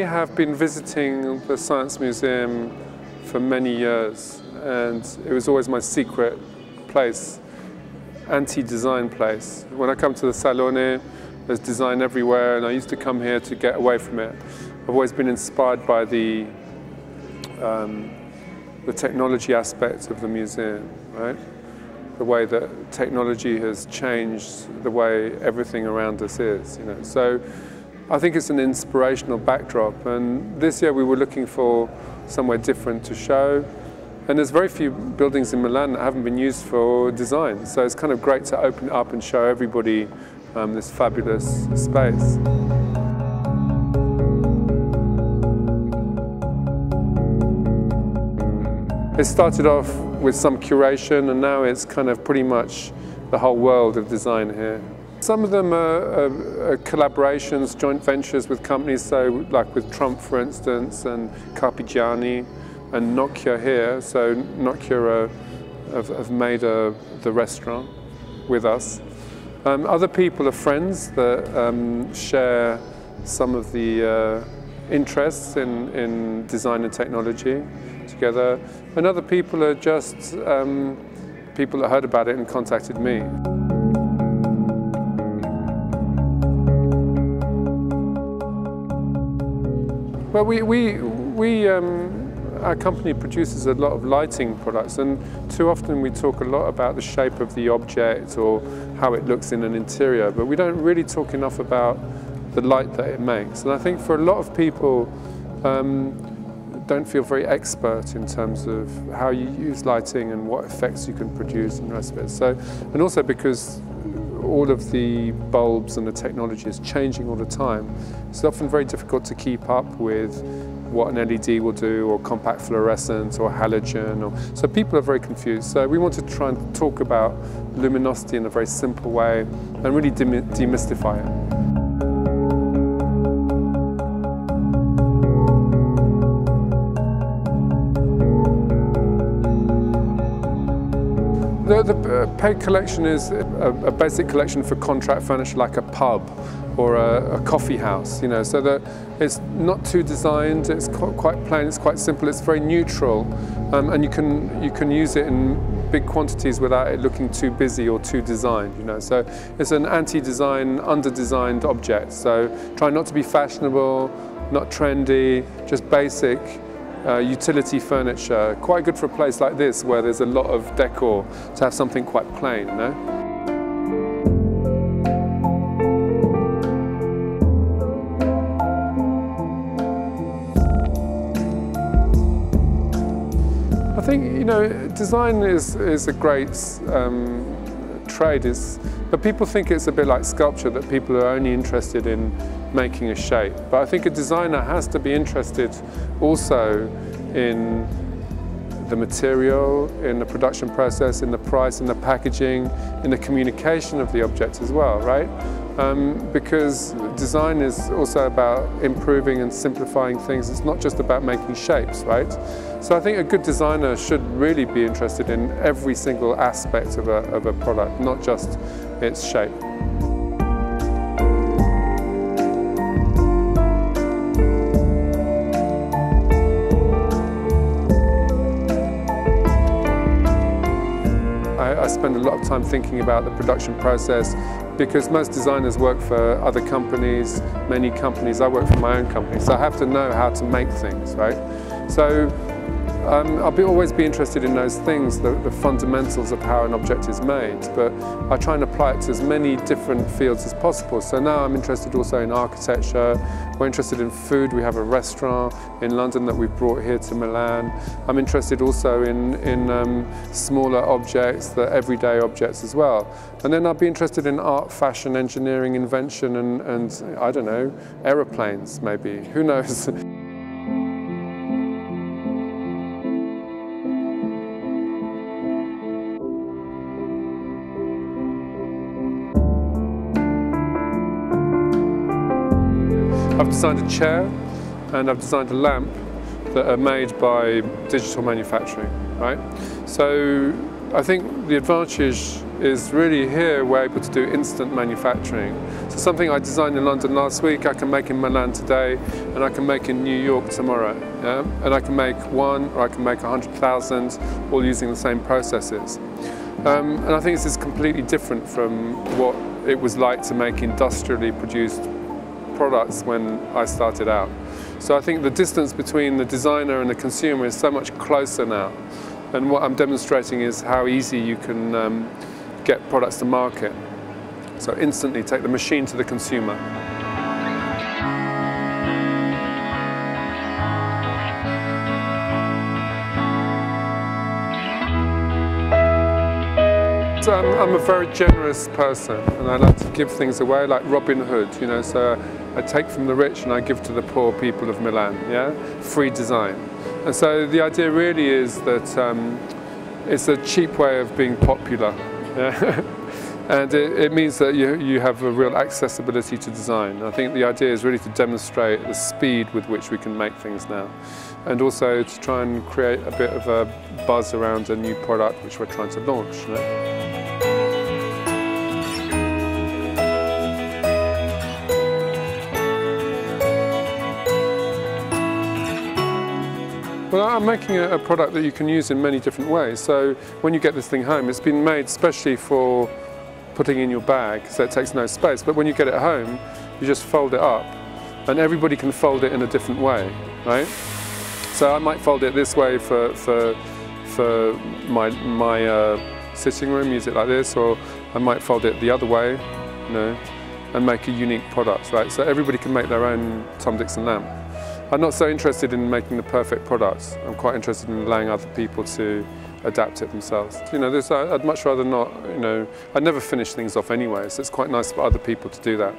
have been visiting the Science Museum for many years and it was always my secret place, anti-design place. When I come to the Salone, there's design everywhere and I used to come here to get away from it. I've always been inspired by the, um, the technology aspect of the museum, right? The way that technology has changed the way everything around us is, you know. So I think it's an inspirational backdrop and this year we were looking for somewhere different to show and there's very few buildings in Milan that haven't been used for design so it's kind of great to open up and show everybody um, this fabulous space. It started off with some curation and now it's kind of pretty much the whole world of design here. Some of them are, are, are, collaborations, joint ventures with companies, so like with Trumpf, for instance, and Carpigiani and Nokia here. So Nokia have, have made a, the restaurant with us. Um, other people are friends that um, share some of the uh, interests in, in design and technology together. And other people are just um, people that heard about it and contacted me. Well, we, we, we um, our company produces a lot of lighting products and too often we talk a lot about the shape of the object or how it looks in an interior, but we don't really talk enough about the light that it makes. And I think for a lot of people, um, don't feel very expert in terms of how you use lighting and what effects you can produce and the rest of it. So, and also because all of the bulbs and the technology is changing all the time. It's often very difficult to keep up with what an LED will do or compact fluorescence or halogen. Or, so people are very confused. So we want to try and talk about luminosity in a very simple way and really demystify it. The, the uh, PEG collection is a, a, basic collection for contract furniture like a pub or a, a, coffee house, you know, so that it's not too designed, it's quite plain, it's quite simple, it's very neutral um, and you can, you can use it in big quantities without it looking too busy or too designed, you know. So it's an anti-design, under-designed object, so try not to be fashionable, not trendy, just basic, uh, utility furniture. Quite good for a place like this where there's a lot of decor to have something quite plain, no? I think, you know, design is, is a great um, trade, is, but people think it's a bit like sculpture, that people are only interested in making a shape. But I think a designer has to be interested also in the material, in the production process, in the price, in the packaging, in the communication of the object as well, right? Um, because design is also about improving and simplifying things. It's not just about making shapes, right? So I think a good designer should really be interested in every single aspect of a, of a product, not just its shape. I spend a lot of time thinking about the production process because most designers work for other companies, many companies. I work for my own company, so I have to know how to make things, right? So um, I'll be, always be interested in those things, the, the, fundamentals of how an object is made, but I try and apply it to as many different fields as possible. So now I'm interested also in architecture, we're interested in food, we have a restaurant in London that we've brought here to Milan. I'm interested also in, in um, smaller objects, the everyday objects as well. And then I'll be interested in art, fashion, engineering, invention, and, and I don't know, aeroplanes maybe, who knows? I've designed a chair and I've designed a lamp that are made by digital manufacturing, right? So I think the advantage is really here we're able to do instant manufacturing. So something I designed in London last week, I can make in Milan today, and I can make in New York tomorrow. Yeah? And I can make one, or I can make 100,000, all using the same processes. Um, and I think this is completely different from what it was like to make industrially produced products when I started out. So I think the distance between the designer and the consumer is so much closer now. And what I'm demonstrating is how easy you can um, get products to market. So instantly take the machine to the consumer. I'm, I'm, a very generous person and I like to give things away like Robin Hood, you know, so I take from the rich and I give to the poor people of Milan, yeah? Free design. And so the idea really is that um, it's a cheap way of being popular. Yeah? and it, it, means that you, you have a real accessibility to design. I think the idea is really to demonstrate the speed with which we can make things now. And also to try and create a bit of a buzz around a new product which we're trying to launch. You know? Well, I'm making a, a, product that you can use in many different ways. So when you get this thing home, it's been made specially for putting in your bag, so it takes no space. But when you get it home, you just fold it up, and everybody can fold it in a different way, right? So I might fold it this way for for for my my uh, sitting room, use it like this, or I might fold it the other way, you know, and make a unique product, right? So everybody can make their own Tom Dixon lamp. I'm not so interested in making the perfect products. I'm quite interested in allowing other people to adapt it themselves. You know, I'd much rather not, you know, I'd never finish things off anyway, so it's quite nice for other people to do that.